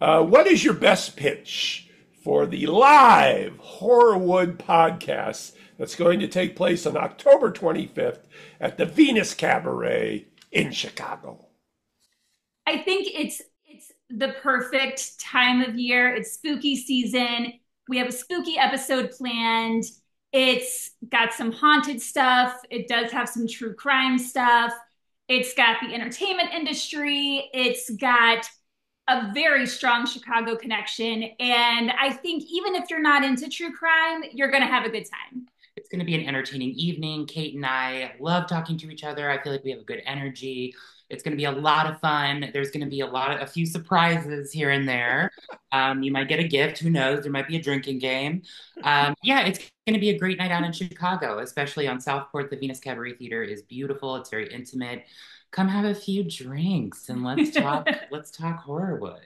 Uh, what is your best pitch for the live Horrorwood podcast that's going to take place on October 25th at the Venus Cabaret in Chicago? I think it's it's the perfect time of year. It's spooky season. We have a spooky episode planned. It's got some haunted stuff. It does have some true crime stuff. It's got the entertainment industry. It's got a very strong Chicago connection. And I think even if you're not into true crime, you're going to have a good time. Going to be an entertaining evening. Kate and I love talking to each other. I feel like we have a good energy. It's going to be a lot of fun. There's going to be a lot of a few surprises here and there. Um, you might get a gift. Who knows? There might be a drinking game. Um, yeah, it's going to be a great night out in Chicago, especially on Southport. The Venus Cabaret Theater is beautiful. It's very intimate. Come have a few drinks and let's talk. let's talk Horrorwood.